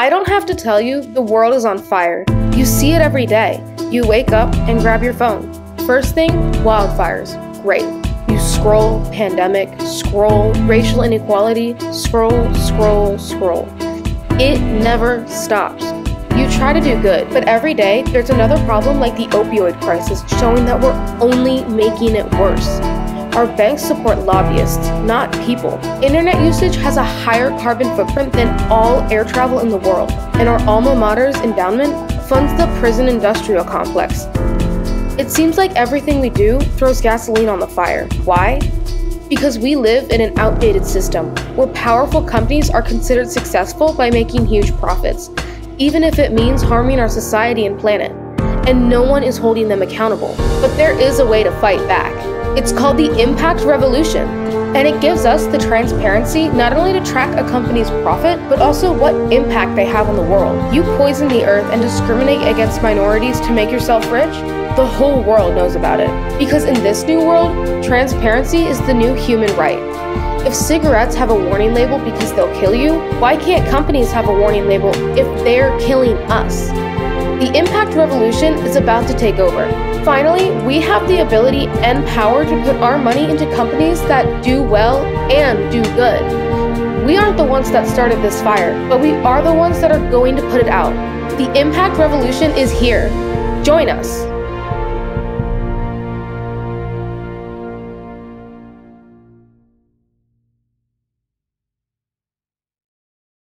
I don't have to tell you, the world is on fire. You see it every day. You wake up and grab your phone. First thing, wildfires. Great. You scroll, pandemic, scroll, racial inequality, scroll, scroll, scroll. It never stops. You try to do good, but every day there's another problem like the opioid crisis showing that we're only making it worse. Our banks support lobbyists, not people. Internet usage has a higher carbon footprint than all air travel in the world, and our alma mater's endowment funds the prison industrial complex. It seems like everything we do throws gasoline on the fire. Why? Because we live in an outdated system where powerful companies are considered successful by making huge profits, even if it means harming our society and planet. And no one is holding them accountable. But there is a way to fight back. It's called the Impact Revolution, and it gives us the transparency not only to track a company's profit, but also what impact they have on the world. You poison the earth and discriminate against minorities to make yourself rich? The whole world knows about it. Because in this new world, transparency is the new human right. If cigarettes have a warning label because they'll kill you, why can't companies have a warning label if they're killing us? The impact revolution is about to take over. Finally, we have the ability and power to put our money into companies that do well and do good. We aren't the ones that started this fire, but we are the ones that are going to put it out. The impact revolution is here. Join us.